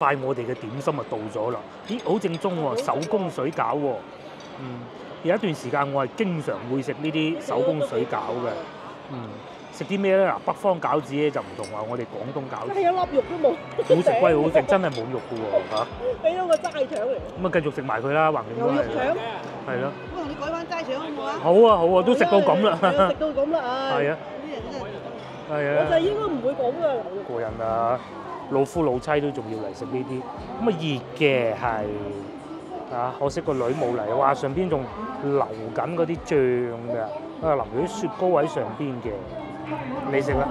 快我哋嘅點心啊到咗啦！咦，好正宗喎，手工水餃喎。嗯，有一段時間我係經常會食呢啲手工水餃嘅。嗯，食啲咩咧？嗱，北方餃子咧就唔同話我哋廣東餃子，係一粒肉都冇，好食歸好食，真係冇肉嘅喎嚇。俾咗個齋腸嚟，咁啊，繼續食埋佢啦，橫掂都係。有肉腸。係咯。我同你改翻齋腸好唔好啊？好啊好啊，都食到咁啦。食到咁啦，唉。係啊。啲人真係係我就啊。應該唔會講㗎。過癮啊！老夫老妻都仲要嚟食呢啲，咁啊熱嘅係啊，可惜個女冇嚟，哇上邊仲流緊嗰啲醬嘅，啊淋咗啲雪糕喺上邊嘅，你食啦。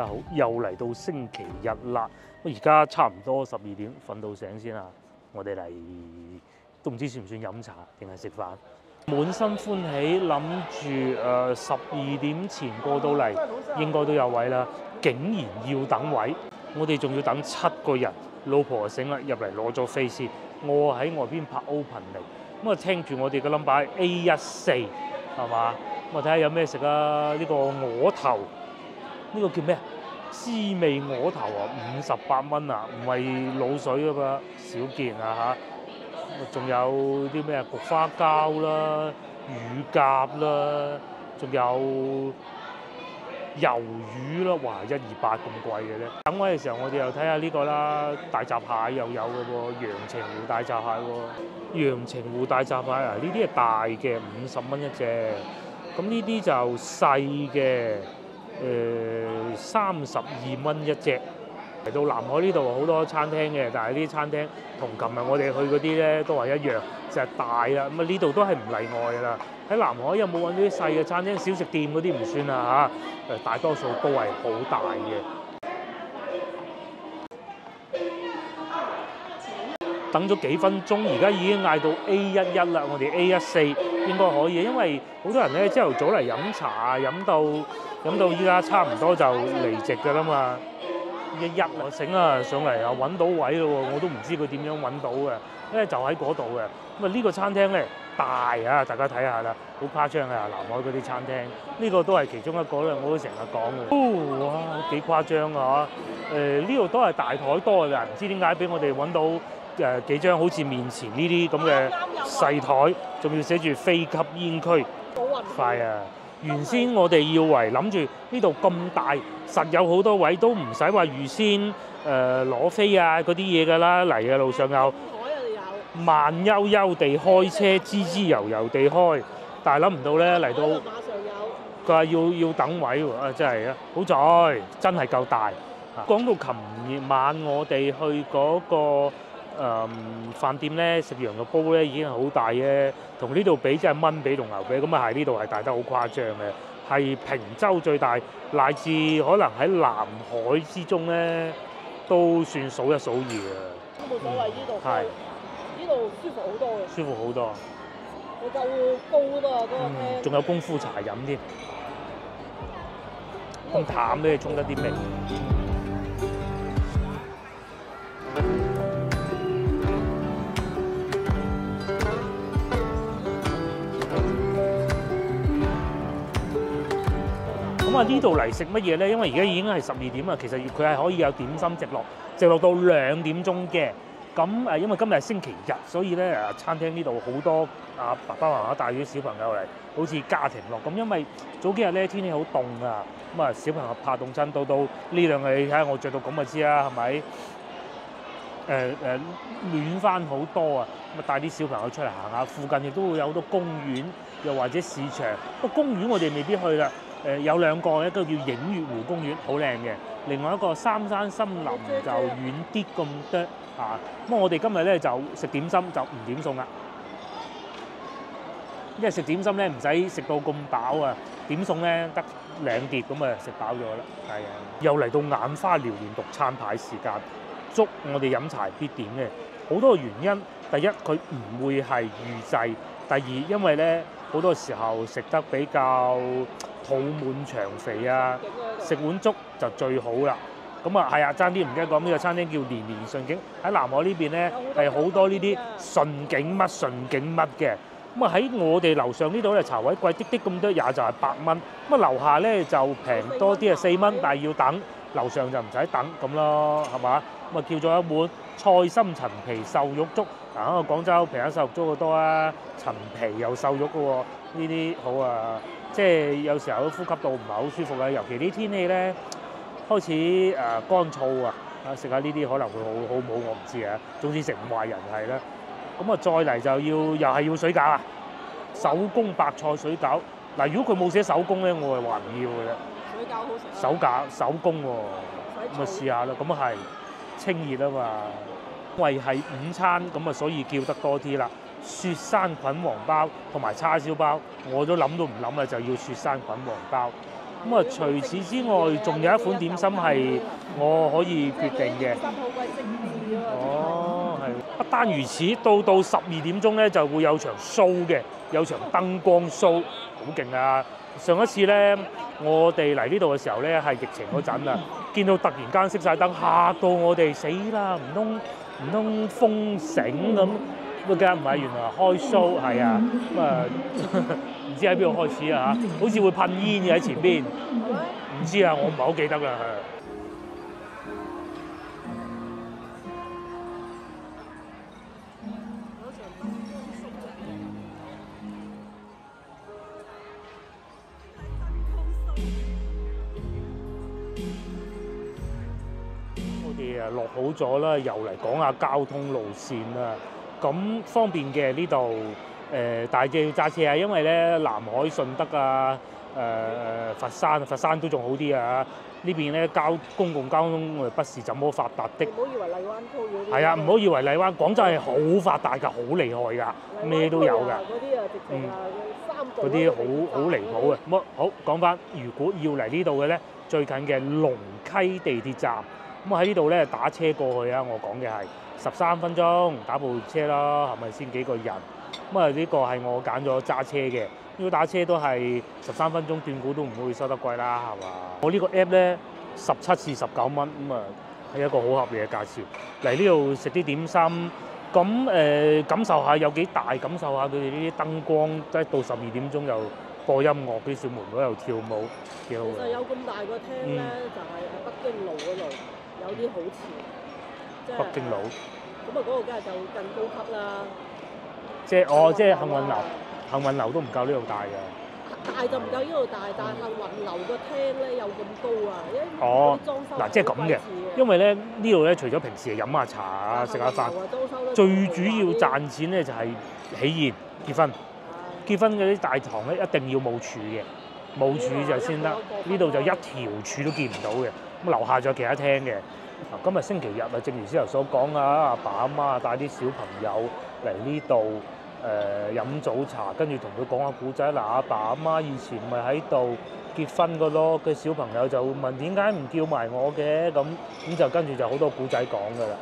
家好，又嚟到星期日啦。我而家差唔多十二點，瞓到醒先啦。我哋嚟都唔知算唔算飲茶定係食飯。滿心歡喜，諗住誒十二點前過到嚟，應該都有位啦。竟然要等位，我哋仲要等七個人。老婆醒啦，入嚟攞咗飛先。我喺外邊拍 open 嚟咁啊聽住我哋嘅 number A 一四，係嘛？咁啊睇下有咩食啊？呢、個鵝頭。呢個叫咩啊？滋味鵝頭啊，五十八蚊啊，唔係滷水噶嘛，少見啊嚇。仲有啲咩啊？菊花膠啦、乳鴿啦，仲有魷魚啦，哇！一二八咁貴嘅咧。等位嘅時候，我哋又睇下呢個啦，大閘蟹又有嘅喎，陽澄湖大閘蟹喎。陽澄湖大閘蟹啊，呢啲係大嘅，五十蚊一隻。咁呢啲就細嘅。誒三十二蚊一隻。嚟到南海呢度好多餐廳嘅，但係啲餐廳同琴日我哋去嗰啲咧都係一樣，就係、大啦。咁啊呢度都係唔例外㗎啦。喺南海有冇揾啲細嘅餐廳、小食店嗰啲唔算啦嚇，誒大多數都係好大嘅。等咗幾分鐘，而家已經嗌到 A 一一啦，我哋 A 一四應該可以，因為好多人咧朝頭早嚟飲茶啊，飲到飲到依家差唔多就離席㗎啦嘛。一日我醒啊上嚟啊揾到位咯喎，我都唔知佢點樣揾到嘅，因為就喺嗰度嘅。咁啊呢個餐廳咧大啊，大家睇下啦，好誇張啊！南海嗰啲餐廳，呢、個都係其中一個咧，我都成日講嘅。哦，哇，幾誇張啊！誒呢度都係大台多嘅，唔知點解俾我哋揾到誒、幾張好似面前呢啲咁嘅細台，仲要寫住非吸煙區。快啊！原先我哋以為諗住呢度咁大，實有好多位都唔使話預先誒攞、飛啊嗰啲嘢㗎啦，嚟嘅路上有，慢悠悠地開車，滋滋悠悠地開，但係諗唔到咧嚟到。佢話要要等位喎，啊真係啊！好在真係夠大。講到琴晚我哋去嗰、個誒、飯店咧食羊肉煲咧已經係好大嘅，同呢度比真係蚊比同牛比，咁啊係呢度係大得好誇張嘅，係平洲最大，乃至可能喺南海之中咧都算數一數二嘅，都冇所謂呢度。係呢度舒服好多嘅，舒服好多。我夠高啊嘛嗰個嗯，廳。仲有功夫茶飲添，咁淡咧沖得啲味。咁啊，呢度嚟食乜嘢咧？因為而家已經係十二點啦，其實佢係可以有點心直落，直落到兩點鐘嘅。咁誒，因為今日係星期日，所以咧誒，餐廳呢度好多啊爸爸媽媽帶住啲小朋友嚟，好似家庭落咁。因為早幾日咧天氣好凍啊，咁啊小朋友怕凍親，到到呢兩日你睇下我着到咁就知啦，係咪？誒、誒、暖翻好多啊！咁啊帶啲小朋友出嚟行下，附近亦都會有好多公園，又或者市場。不公園我哋未必去啦。誒、有兩個，一個叫影月湖公園，好靚嘅；另外一個三山森林就遠啲咁多啊。咁我哋今日咧就食點心，就唔點餸啦。因為食點心咧唔使食到咁飽啊，點餸咧得兩碟咁啊食飽咗啦。係啊，又嚟到眼花撩亂讀餐牌時間，粥我哋飲茶必點嘅，好多原因。第一，佢唔會係預製；第二，因為咧好多時候食得比較肚滿腸肥啊，食碗粥就最好啦。咁啊係啊，爭啲唔記得講呢個餐廳叫年年順景，喺南海呢邊咧係好多呢啲順景乜順景乜嘅。咁啊喺我哋樓上呢度咧茶位貴啲啲咁多，也就係八蚊。咁啊樓下咧就平多啲啊四蚊，但係要等。樓上就唔使等咁咯，係嘛？咁啊叫咗一碗菜心陳皮瘦肉粥。嗱，我廣州平啲瘦肉粥好多啊，陳皮又瘦肉嘅喎，呢啲好啊。即係有時候都呼吸道唔係好舒服啊，尤其啲天氣咧開始誒、呃、乾燥啊，啊食下呢啲可能會好好唔好我唔知啊。總之食唔壞人係啦。咁啊再嚟就要又係要水餃啊，手工白菜水餃。嗱，如果佢冇寫手工咧，我係話唔要嘅啫。水餃好食啊。手餃手工喎、咁啊試下咯。咁啊係清熱啊嘛，因為係午餐咁啊，所以叫得多啲啦。雪山菌黃包同埋叉燒包，我都諗都唔諗啦，就要雪山菌黃包。咁啊，除此之外，仲有一款點心係我可以決定嘅。哦，係。不單如此，到到十二點鐘咧就會有場 show 嘅，有場燈光 show，好勁啊！上一次咧，我哋嚟呢度嘅時候咧係疫情嗰陣啊，見到突然間熄晒燈，嚇到我哋死啦！唔通唔通封城咁？咁梗唔係，原來開 show 係啊，咁啊 唔知喺邊度開始啊嚇，好似會噴煙嘅喺前邊，唔知啊，我唔係好記得啦。落好咗啦，又嚟講下交通路線啦。咁方便嘅呢度誒，但係要揸車啊，因為咧南海順德啊、誒、佛山，佛山都仲好啲啊。呢邊咧交公共交通誒不是怎麼發達的。唔好以為荔灣區嗰啲。係啊，唔好以為荔灣廣州係好發達㗎，好厲害㗎，咩都有㗎。嗰啲啊，直情啊，三嗰啲好好離譜啊好講翻，如果要嚟呢度嘅咧，最近嘅龍溪地鐵站，咁啊喺呢度咧打車過去啊，我講嘅係十三分鐘打部車啦，係咪先幾個人？咁啊呢個係我揀咗揸車嘅，如果打車都係十三分鐘，斷估都唔會收得貴啦，係嘛？我呢個 app 咧十七至十九蚊，咁啊係一個好合理嘅價錢。嚟呢度食啲點心。咁誒、呃感受下有幾大，感受下佢哋呢啲燈光，即係到十二點鐘又播音樂，啲小妹妹又跳舞，幾好嘅。其實有咁大個廳咧，嗯就係誒北京路嗰度有啲好似，即係北京佬，咁啊，嗰個梗係就更高級啦。即係哦，即係幸運樓，幸運樓都唔夠呢度大嘅。大就唔夠呢度大，但係幸運樓個廳咧又咁高啊，因為裝修嗱即係咁嘅因為咧呢度咧，除咗平時飲下茶啊、食下飯，最主要賺錢咧就係喜宴、結婚。結婚嗰啲大堂咧一定要冇柱嘅，冇柱就先得。呢度就一條柱都見唔到嘅。咁樓下仲有其他廳嘅。今日星期日啊，正如先頭所講啊，阿爸阿媽帶啲小朋友嚟呢度誒飲早茶，跟住同佢講下古仔。嗱，阿爸阿媽以前咪喺度結婚個咯，佢小朋友就會問點解唔叫埋我嘅咁，咁就跟住就好多古仔講噶啦。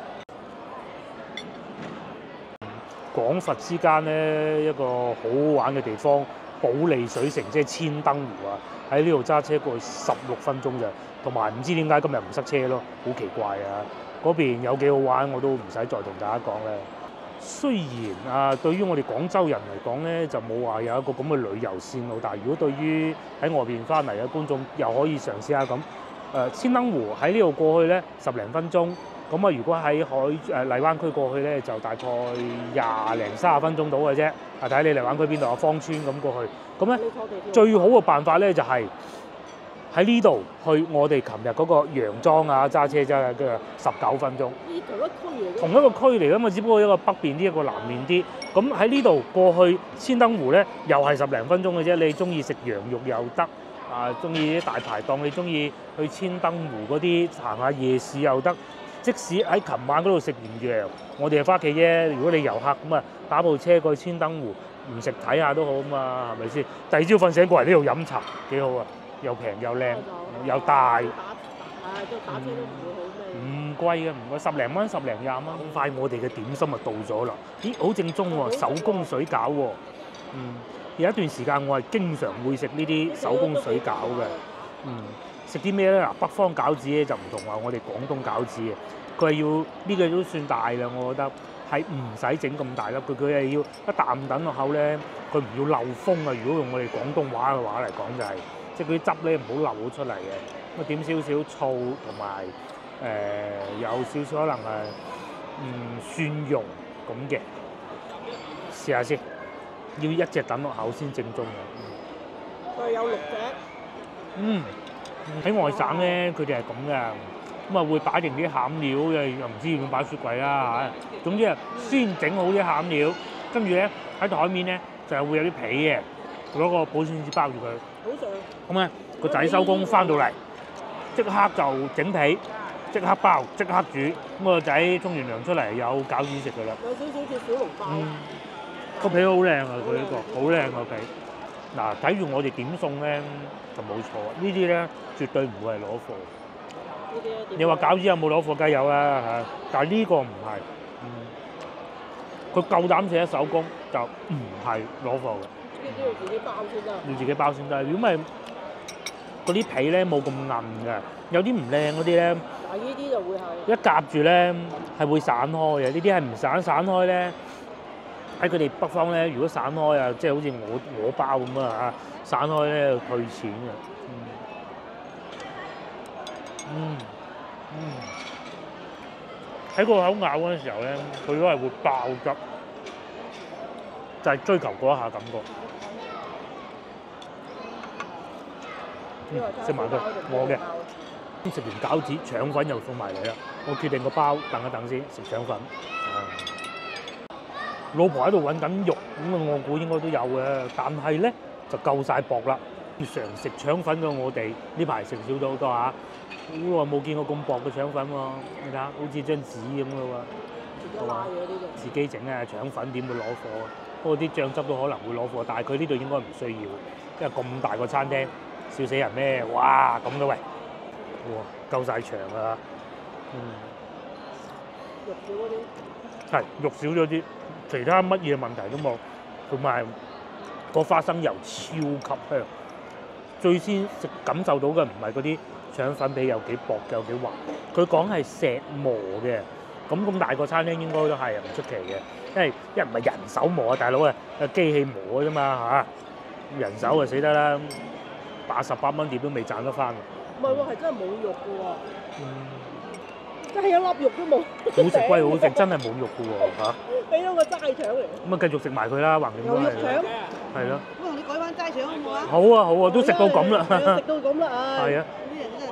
廣佛之間咧一個好好玩嘅地方，保利水城即係千燈湖啊！喺呢度揸車過去十六分鐘咋，同埋唔知點解今日唔塞車咯，好奇怪啊！嗰邊有幾好玩，我都唔使再同大家講啦。雖然啊，對於我哋廣州人嚟講咧，就冇話有一個咁嘅旅遊線路，但係如果對於喺外邊翻嚟嘅觀眾，又可以嘗試下咁。誒、千燈湖喺呢度過去咧十零分鐘，咁啊如果喺海誒、荔灣區過去咧，就大概廿零三十分鐘到嘅啫。啊睇下你荔灣區邊度有芳村咁過去，咁咧。最好嘅辦法咧就係喺呢度去我哋琴日嗰個楊莊啊揸車揸嘅十九分鐘，呢同一區嚟，同一個區嚟噶嘛，只不過一個北邊啲，一個南面啲。咁喺呢度過去千燈湖咧，又係十零分鐘嘅啫。你中意食羊肉又得，啊中意啲大排檔，你中意去千燈湖嗰啲行下夜市又得。即使喺琴晚嗰度食完羊，我哋就翻屋企啫。如果你遊客咁啊，打部車過去千燈湖，唔食睇下都好啊嘛，係咪先？第二朝瞓醒過嚟呢度飲茶，幾好啊！又平又靚，又大，打係都打車都唔會好唔咩。貴嘅，唔貴，十零蚊、十零廿蚊。好快我哋嘅點心就到咗啦！咦，好正宗喎，手工水餃喎。嗯，有一段時間我係經常會食呢啲手工水餃嘅。嗯，食啲咩咧？嗱，北方餃子咧就唔同話我哋廣東餃子嘅，佢係要呢、個都算大啦，我覺得係唔使整咁大粒，佢佢係要一啖等落口咧，佢唔要漏風啊！如果用我哋廣東話嘅話嚟講就係、即係佢啲汁咧唔好漏咗出嚟嘅，咁啊點少少醋同埋誒有少少可能係嗯蒜蓉咁嘅，試下先，要一隻等落口先正宗嘅。嗯佢有六隻，嗯，喺外省咧，佢哋係咁嘅，咁啊會擺定啲餡料，又又唔知要唔要擺雪櫃啦嚇。總之啊，先整好啲餡料，跟住咧喺台面咧就係會有啲皮嘅，攞個保鮮紙包住佢。好上。咁咧個仔收工翻到嚟，即刻就整皮，即刻包，即刻煮。咁個仔沖完涼出嚟有餃子食噶啦。有少少似小籠包。嗯，個皮好靚啊！佢呢個好靚個皮。嗱，睇住我哋點送咧就冇錯，呢啲咧絕對唔會係攞貨。你話餃子有冇攞貨？梗有啦嚇，但係呢個唔係，嗯，佢夠膽寫手工就唔係攞貨嘅，要自己包先得。要自己包先得。如果唔係嗰啲皮咧冇咁韌嘅，有啲唔靚嗰啲咧，嗱，呢啲就會係一夾住咧係會散開嘅。呢啲係唔散散開咧，喺佢哋北方咧，如果散開啊，即係好似我我包咁啊嚇，散開咧就退錢嘅。嗯，嗯，嗯，喺個口咬嗰陣時候咧，佢都係會爆汁，就係、追求嗰一下感覺。因為嗯食埋佢，我嘅。食完餃子，腸粉又送埋嚟啦。我決定個包等一等先，食腸粉。啊老婆喺度揾緊肉，咁啊我估應該都有嘅，但係咧就夠晒薄啦。常食腸粉嘅我哋呢排食少咗好多嚇，好耐冇見過咁薄嘅腸粉喎。你睇下，好似張紙咁嘅喎。自己拉嘅呢啲。自己整啊，腸粉點會攞貨啊？不過啲醬汁都可能會攞貨，但係佢呢度應該唔需要，因為咁大個餐廳，笑死人咩？哇咁嘅喂，哇夠晒長啊！嗯，肉少啲。係肉少咗啲，其他乜嘢問題都冇，同埋個花生油超級香。最先食感受到嘅唔係嗰啲腸粉皮有幾薄有幾滑，佢講係石磨嘅。咁咁大個餐廳應該都係唔出奇嘅，因為一唔係人手磨啊，大佬啊，機器磨嘅啫嘛嚇，人手就死得啦，八十八蚊碟都未賺得翻。唔係喎，係真係冇肉嘅喎，嗯，真係一粒肉都冇。好食歸好食，真係冇肉嘅喎嚇。俾咗個齋腸嚟。咁啊，繼續食埋佢啦，橫掂都係有肉腸啦，。係咯。我同你改翻齋腸好唔好啊？好啊好啊，都食到咁啦，食到咁啦，唉。係啊啲人真係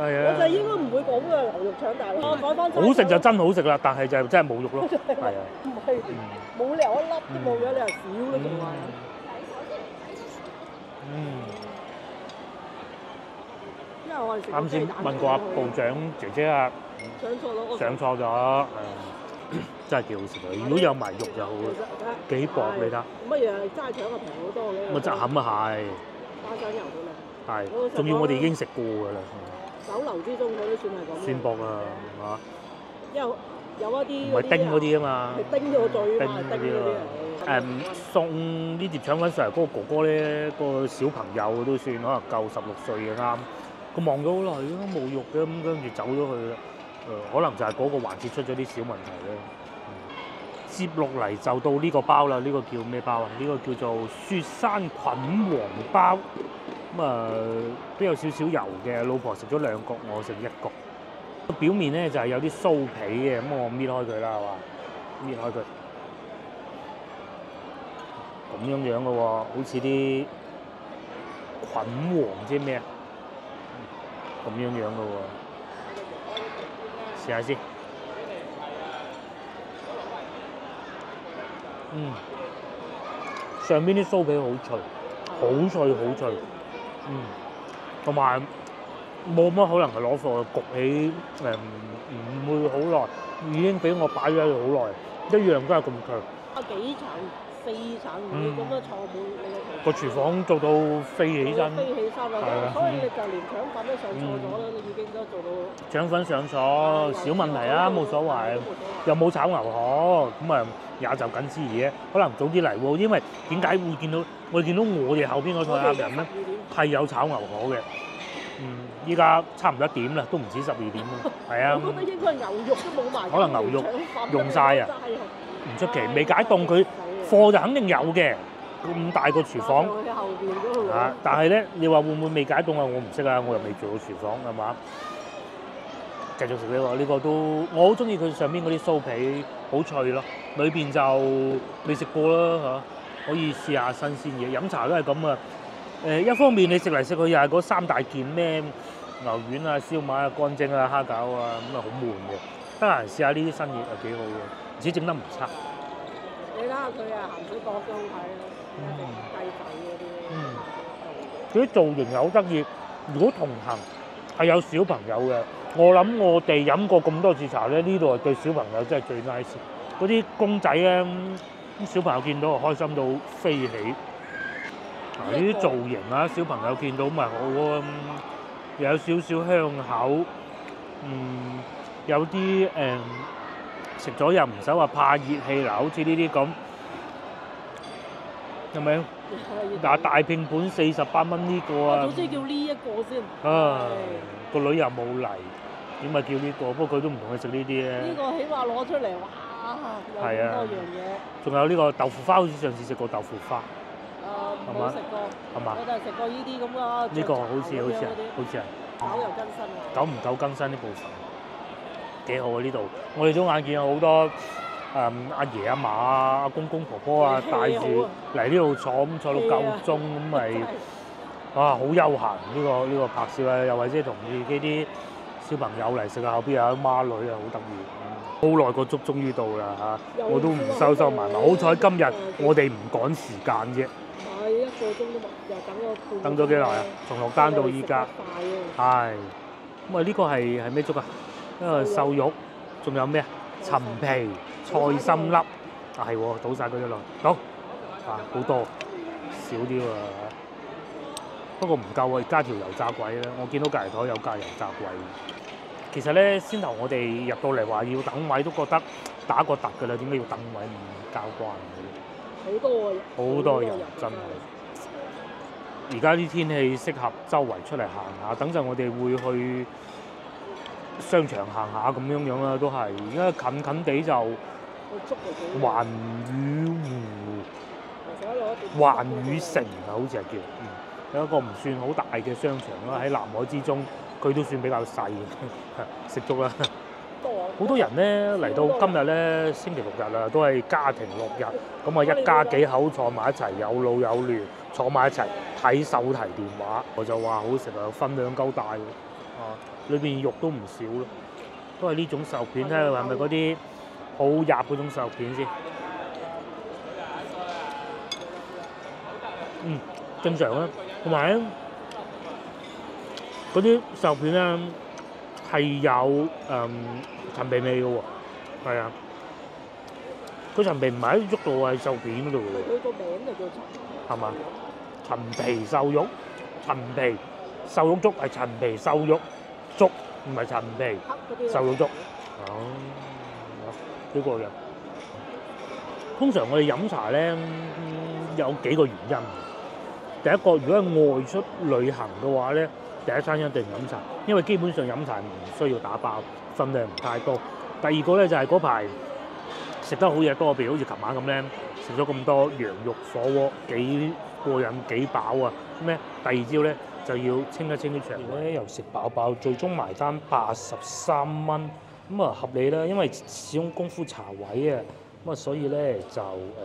係啊我就，應該唔會講嘅牛肉腸大佬。我講翻好食就真好食啦，但係就真係冇肉咯，係啊，唔係嗯冇理由一粒都冇嘅，你又少啦仲話。嗯，啱先問過阿部長姐姐啊，上錯咗，上錯咗，誒，真係幾好食啊！如果有埋肉就好，幾薄你睇，乜嘢齋腸啊平好多嘅。咁啊真冚啊係，花生油嘅啦，係，仲要我哋已經食過㗎啦，酒樓之中佢都算係咁。算薄啊，嚇，有有一啲唔係叮嗰啲啊嘛，係叮咗個嘴嘛，叮嗰啲叮嗰啲啊誒送呢碟腸粉上嚟嗰個哥哥咧，個小朋友都算可能夠十六歲嘅啱。佢望咗好耐，都冇肉嘅，咁跟住走咗去啦。誒、可能就係嗰個環節出咗啲小問題咧。接落嚟就到呢個包啦，呢、個叫咩包啊？呢、個叫做雪山菌黃包。咁啊、都有少少油嘅，老婆食咗兩個，我食一個。表面咧就係、有啲酥皮嘅，咁我搣開佢啦，係嘛？搣開佢。咁樣樣嘅喎，好似啲菌黃即係咩啊？咁樣樣嘅喎，試下先。嗯，上邊啲酥皮好脆，好脆好脆。嗯，同埋冇乜可能係攞貨焗起誒，唔唔會好耐，已經俾我擺咗喺度好耐，一樣都係咁脆。啊幾脆四層，嗯你咁樣坐滿你個廚房做到飛起身。飛起身係啊啊！所以你就連腸粉都上錯咗啦，你已經都做到。腸粉上錯，小問題啊，冇所謂。又冇炒牛河，咁啊也就僅此而已。可能早啲嚟喎，因為點解會見到我哋見到我哋後邊嗰台客人咧係有炒牛河嘅，嗯，依家差唔多一點啦，都唔止十二點啦。係啊，我覺得應該牛肉都冇埋，可能牛肉用晒啊唔出奇，未解凍佢貨就肯定有嘅。咁大個廚房喺後邊嗰度啊，但係咧，你話會唔會未解凍啊？我唔識啊，我又未做過廚房係嘛？繼續食呢個，呢個都我好中意佢上邊嗰啲酥皮，好脆咯。裏邊就未食過啦嚇，可以試下新鮮嘢。飲茶都係咁啊。誒、一方面你食嚟食去又係嗰三大件咩牛丸啊、燒賣啊、乾蒸啊、蝦餃啊，咁啊好悶嘅。得閒試下呢啲新嘢又幾好嘅，而且整得唔差。你睇下佢啊，鹹水角都好睇啊，一隻雞仔嗰啲。嗯佢啲造型又好得意。如果同行係有小朋友嘅，我諗我哋飲過咁多次茶咧，呢度係對小朋友真係最 nice。嗰啲公仔咧，啲小朋友見到就開心到飛起。嗱！呢啲造型啊，小朋友見到咪好啊，又有少少香口，嗯，有啲誒食咗又唔使話怕熱氣嗱，好似呢啲咁，係咪？嗱，大拼盤四十八蚊呢個啊我早！知叫呢一個先。啊係，個女又冇嚟，點咪叫呢個？不過佢都唔同佢食呢啲咧呢。個起碼攞出嚟，哇！有係啊咁多樣嘢。仲有呢個豆腐花，好似上次食過豆腐花，誒係嘛冇食過，係嘛我？就係食過呢啲咁嘅。呢個好似好似啊，好似係。搞又更新啊！久唔久更新呢部分幾好啊！呢度我哋早眼見有好多誒、阿爺阿嫲啊、阿公公婆婆啊，帶住嚟呢度坐，咁坐到夠鐘咁咪啊好悠閒呢、個呢、個拍攝啊，又或者同自己啲小朋友嚟食啊，後邊有啲孖女啊，好得意。好耐個粥終於到啦嚇，我都唔收收埋埋。好彩今日我哋唔趕時間啫，係一個鐘都冇，又等咗半等咗幾耐啊？從落單到依家。係，咁啊呢個係係咩粥啊？呢個瘦肉，仲有咩啊？陳皮、菜心粒，啊係喎，倒晒嗰啲落，倒啊好多，少啲喎。不過唔夠啊，加條油炸鬼啦！我見到隔離台有加油炸鬼。其實咧，先頭我哋入到嚟話要等位，都覺得打個突㗎啦。點解要等位唔交關嘅？好多人！好多人真係。而家啲天氣適合周圍出嚟行下，等陣我哋會去商場行下咁樣樣啦，都係。而家近近地就環宇湖、環宇城啊，好似係叫，嗯，有一個唔算好大嘅商場啦，喺南海之中，佢都算比較細嘅，食足啦。好多人咧嚟到今日咧星期六日啦，都係家庭六日，咁啊一家幾口坐埋一齊，有老有嫩，坐埋一齊睇手提電話，我就話好食啊，分量夠大喎，啊，裏邊肉都唔少咯，都係呢種壽片，睇下係咪嗰啲好入嗰種壽片先。嗯，正常啦，同埋咧嗰啲壽片咧係有誒、陳皮味嘅喎，係啊，佢陳皮唔係喺喐到係壽片嗰度嘅喎。佢個名就叫陳係嘛？陳皮瘦肉，陳皮瘦肉粥係陳皮瘦肉粥，唔係陳皮瘦肉粥。哦，呢個嘅。通常我哋飲茶咧、嗯有幾個原因。第一個，如果係外出旅行嘅話咧，第一餐一定飲茶，因為基本上飲茶唔需要打包，分量唔太多。第二個咧就係嗰排食得好嘢多，譬如好似琴晚咁咧，食咗咁多羊肉火鍋，幾過癮幾飽啊！咩第二朝咧就要清一清啲腸胃咧，又食飽飽，最終埋單八十三蚊，咁啊合理啦，因為始終功夫茶位啊，咁啊所以咧就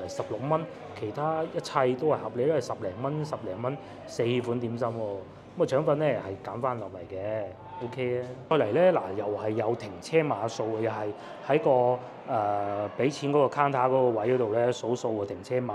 誒十六蚊，其他一切都係合理，都係十零蚊十零蚊四款點心喎。咁啊腸粉咧係減翻落嚟嘅，OK 啊。再嚟咧嗱，又係有停車碼數，又係喺個誒俾、錢嗰個 counter 嗰個位嗰度咧數數個停車碼，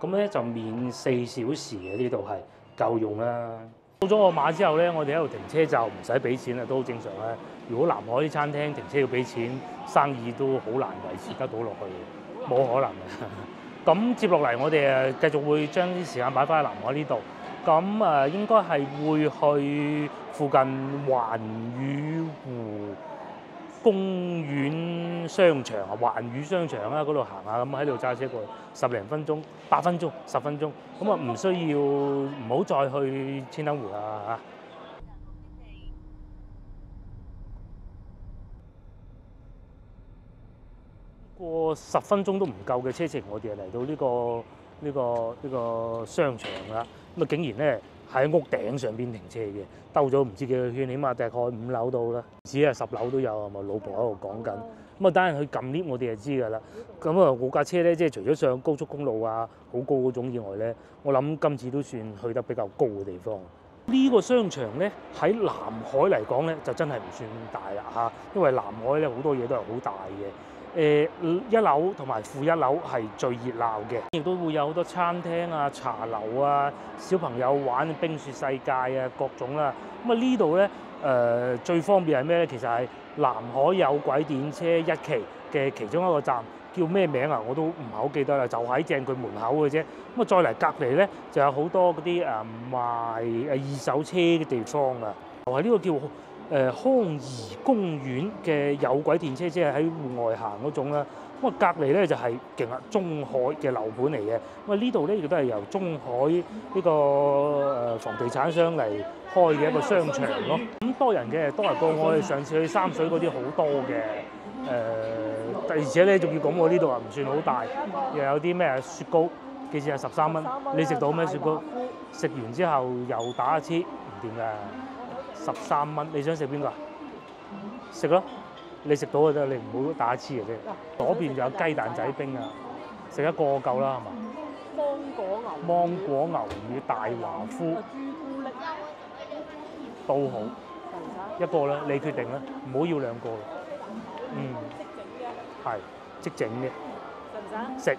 咁咧就免四小時嘅呢度係夠用啦。到咗個碼之後咧，我哋喺度停車就唔使俾錢啦，都好正常啦。如果南海啲餐廳停車要俾錢，生意都好難維持得到落去，冇可能嘅。咁接落嚟，我哋誒繼續會將啲時間擺翻喺南海呢度。咁誒應該係會去附近環宇湖公園商場啊，環宇商場啊，嗰度行下咁喺度揸車過，十零分鐘、八分鐘、十分鐘，咁啊唔需要唔好再去千燈湖啦。過十分鐘都唔夠嘅車程，我哋嚟到呢個呢個呢個商場啦，咁啊竟然咧～喺屋頂上邊停車嘅，兜咗唔知幾個圈，起碼大概五樓到啦，只係十樓都有係咪？老婆喺度講緊。咁啊，等陣去撳 lift，我哋就知㗎啦。咁啊，我架車咧，即係除咗上高速公路啊，好高嗰種以外咧，我諗今次都算去得比較高嘅地方。呢個商場咧喺南海嚟講咧，就真係唔算大啦嚇，因為南海咧好多嘢都係好大嘅。誒、一樓同埋負一樓係最熱鬧嘅，亦都會有好多餐廳啊、茶樓啊、小朋友玩冰雪世界啊各種啦。咁啊呢度咧誒最方便係咩咧？其實係南海有軌電車一期嘅其中一個站，叫咩名啊？我都唔係好記得啦，就喺正佢門口嘅啫。咁啊再嚟隔離咧就有好多嗰啲誒賣誒二手車嘅地方啊，就係呢個叫。誒、康怡公園嘅有軌電車，即係喺户外行嗰種啦。咁啊，隔離咧就係勁啊，中海嘅樓盤嚟嘅。咁啊，呢度咧亦都係由中海呢個誒房地產商嚟開嘅一個商場咯。咁多人嘅，多人過我哋上次去三水嗰啲好多嘅。誒、而且咧仲要講我呢度啊唔算好大，又有啲咩雪糕，幾錢啊？十三蚊。你食到咩雪糕？食完之後又打一次，唔掂㗎。十三蚊，你想食邊個啊？食咯，你食到就得，你唔好打黐嘅啫。左邊就有雞蛋仔冰啊，食一個夠啦，係嘛？芒果牛，芒果牛乳大華夫。啊朱古力，都好，一個啦，你決定啦，唔好要兩個。嗯，係即整嘅，神食。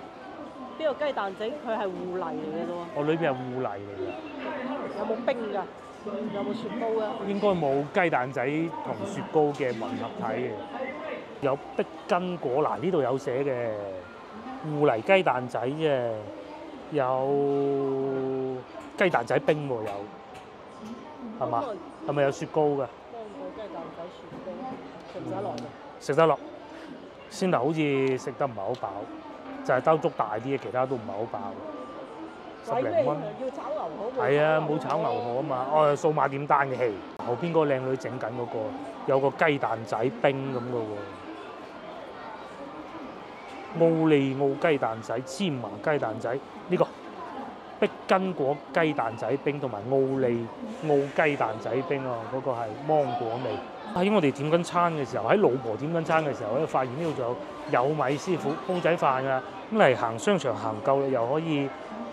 呢個雞蛋仔佢係芋泥嚟嘅啫喎，我裏邊係芋泥嚟嘅，有冇冰㗎？有冇雪糕啊？應該冇雞蛋仔同雪糕嘅混合體嘅。有碧根果嗱，呢度有寫嘅芋泥雞蛋仔啫，有雞蛋仔冰喎，有係嘛？係咪有雪糕㗎？芒果雞蛋仔雪糕，食得落㗎？食得落，先頭好似食得唔係好飽，就係兜粥大啲嘅，其他都唔係好飽。十零蚊。要炒牛河？係啊，冇炒牛河啊嘛，哦，數碼點單嘅戲，後邊嗰個靚女整緊嗰個，有個雞蛋仔冰咁嘅喎，奧利奧雞蛋仔、芝麻雞蛋仔，呢、個碧根果雞蛋仔冰同埋奧利奧雞蛋仔冰啊，嗰、個係芒果味。喺我哋點緊餐嘅時候，喺老婆點緊餐嘅時候咧，發現呢度仲有有米師傅煲仔飯啊，咁嚟行商場行夠啦，又可以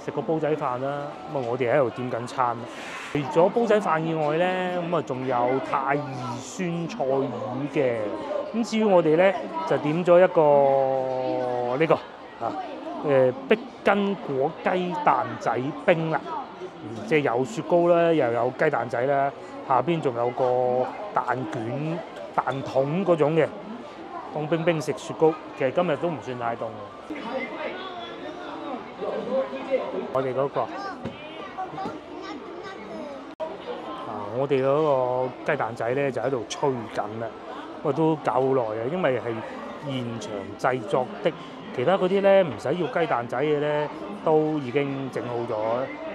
食個煲仔飯啦。咁啊，我哋喺度點緊餐。除咗煲仔飯以外咧，咁啊仲有泰二酸菜魚嘅。咁至於我哋咧，就點咗一個呢、個啊誒碧根果雞蛋仔冰啦。即係有雪糕啦，又有雞蛋仔啦，下邊仲有個蛋卷、蛋筒嗰種嘅，凍冰冰食雪糕。其實今日都唔算太凍。我哋嗰、個啊，我哋嗰個雞蛋仔咧就喺度吹緊啦，我都搞好耐啊，因為係現場製作的。其他嗰啲咧唔使要雞蛋仔嘅咧，都已經整好咗，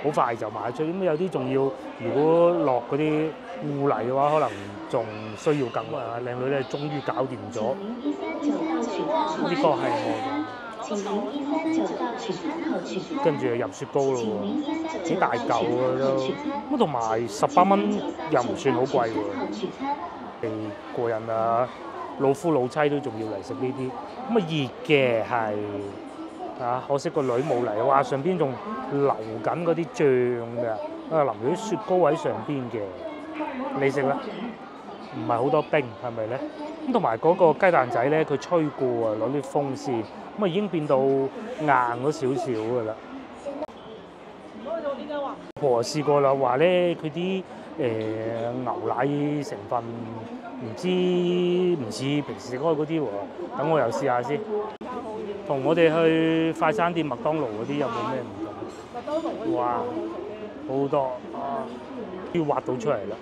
好快就賣出。咁有啲仲要，如果落嗰啲芋泥嘅話，可能仲需要更啊！靚女咧，終於搞掂咗，呢個係我跟住就入雪糕咯請喎，幾大嚿啊都。咁同埋十八蚊又唔算好貴喎，取餐。幾過癮啊！老夫老妻都仲要嚟食呢啲，咁啊熱嘅係啊，可惜個女冇嚟，哇上邊仲流緊嗰啲醬㗎，啊淋咗啲雪糕喺上邊嘅，你食啦，唔係好多冰係咪咧？咁同埋嗰個雞蛋仔咧，佢吹過啊，攞啲風扇，咁啊已經變到硬咗少少㗎啦。婆試過啦，話咧佢啲誒牛奶成分唔知唔似平時食開嗰啲喎，等我又試下先。同我哋去快餐店麥當勞嗰啲有冇咩唔同？麥當勞哇好多啊，要挖到出嚟啦。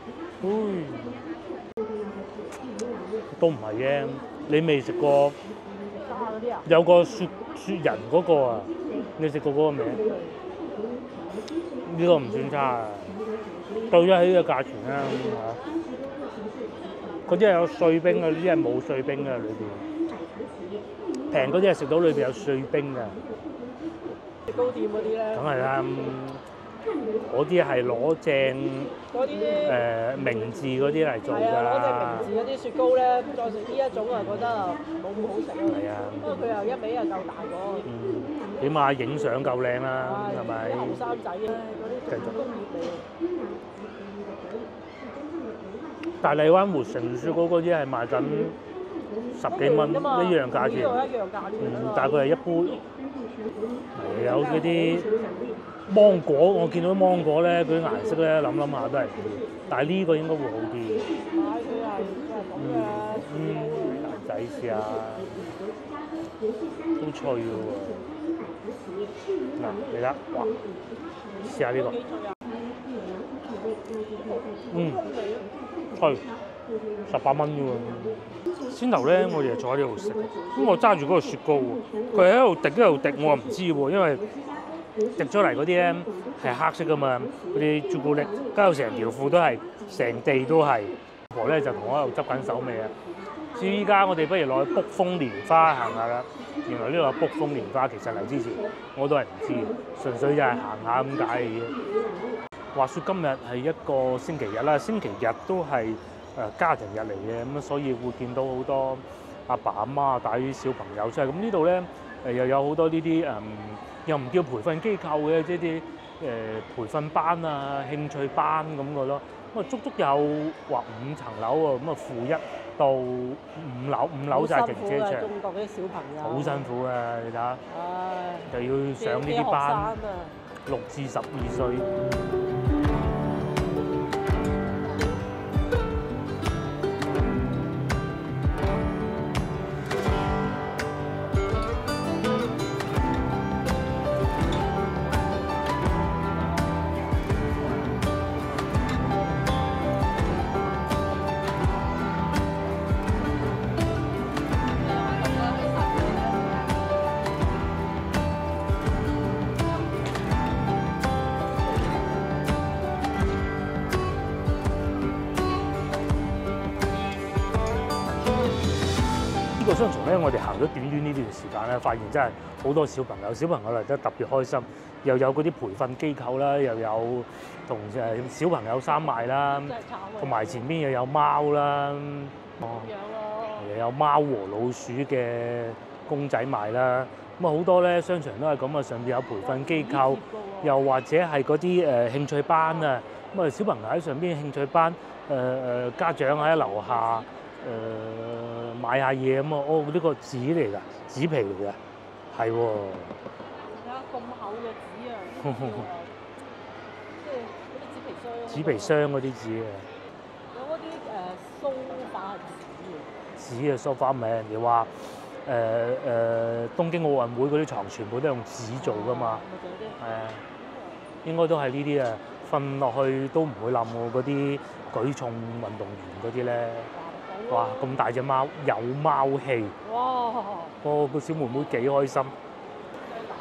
都唔係嘅，你未食過，有個雪雪人嗰個啊？你食過嗰個未？呢個唔算差啊，對得起個價錢啦嚇。嗰啲係有碎冰嘅，呢啲係冇碎冰嘅裏邊。平嗰啲係食到裏邊有碎冰嘅，雪糕店嗰啲咧梗，係啦。嗯嗰啲係攞正嗰啲誒名字嗰啲嚟做係啊，攞隻名字嗰啲雪糕咧，再食呢一種啊，覺得啊冇咁好食啊。係啊，不過佢又一味又夠大個，嗯，起碼影相夠靚啦，唉係咪？啲？後生仔咧，嗰啲做工業嚟，大荔灣活城雪糕嗰啲係賣緊十幾蚊一樣價錢嗯嘛，但係佢係一杯，有嗰啲芒果，我見到芒果咧，嗰啲顏色咧諗諗下都係但係呢個應該會好啲。嗯，男仔試下，好脆嘅喎。嗱，你睇，哇，試下呢、個！嗯，脆，十八蚊啫喎。先頭咧，我哋就坐喺呢度食，咁我揸住嗰個雪糕喎，佢喺度滴喺度滴，我又唔知喎，因為滴出嚟嗰啲咧係黑色噶嘛，嗰啲朱古力，加到成條褲都係，成地都係。婆咧就同我喺度執緊手尾啊！至於依家我哋不如落去卜蜂蓮花行下啦。原來呢個卜蜂蓮花，其實嚟之前我都係唔知，純粹就係行下咁解嘅啫。話說今日係一個星期日啦，星期日都係誒、呃家庭日嚟嘅，咁啊所以會見到好多阿爸阿媽帶啲小朋友出嚟。咁呢度咧誒又有好多呢啲誒，又唔叫培訓機構嘅，即係啲誒培訓班啊、興趣班咁嘅咯。咁啊足足有話五層樓喎，咁啊負一到五樓，五樓就係停車場，中國啲小朋友好辛苦啊！你睇下，唉，就要上呢啲班，啊，六至十二歲。個商場咧，我哋行咗短短呢段時間咧，發現真係好多小朋友，小朋友嚟得特別開心，又有嗰啲培訓機構啦，又有同誒小朋友衫賣啦！同埋前邊又有貓啦，哦又有貓和老鼠嘅公仔賣啦，咁啊好多咧商場都係咁啊，上邊有培訓機構，又或者係嗰啲誒興趣班啊，咁啊小朋友喺上邊興趣班，誒、誒家長喺樓下誒、買下嘢咁啊，哦呢個紙嚟㗎，紙皮嚟㗎，係喎，而家咁厚嘅紙啊，即係嗰啲紙皮箱，紙皮箱嗰啲紙啊，有嗰啲誒梳化紙啊。紙啊梳化名，人哋話誒誒東京奧運會嗰啲床全部都用紙做㗎嘛。係啊，應該都係呢啲啊，瞓落去都唔會冧喎。嗰啲舉重運動員嗰啲咧，哇咁大隻貓，有貓氣，哇！個個小妹妹幾開心。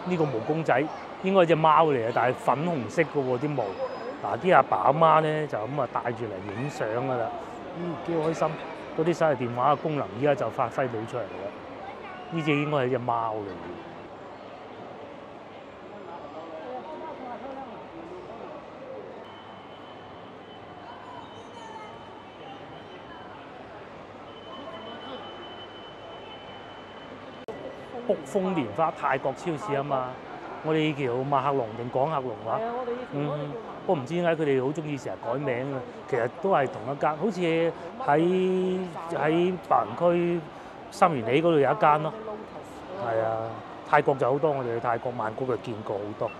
呢個毛公仔應該係只貓嚟嘅，但係粉紅色嘅喎啲毛。嗱啲阿爸阿媽咧就咁啊帶住嚟影相㗎啦，嗯幾開心。嗰啲手提電話嘅功能依家就發揮到出嚟啦。呢只應該係只貓嚟嘅。卜蜂蓮花泰國超市啊嘛，我哋叫馬克龍定港客龍話嗯，不過唔知點解佢哋好中意成日改名啊。其實都係同一間，好似喺喺白雲區三元里嗰度有一間咯。係啊，泰國就好多，我哋去泰國曼谷就見過好多。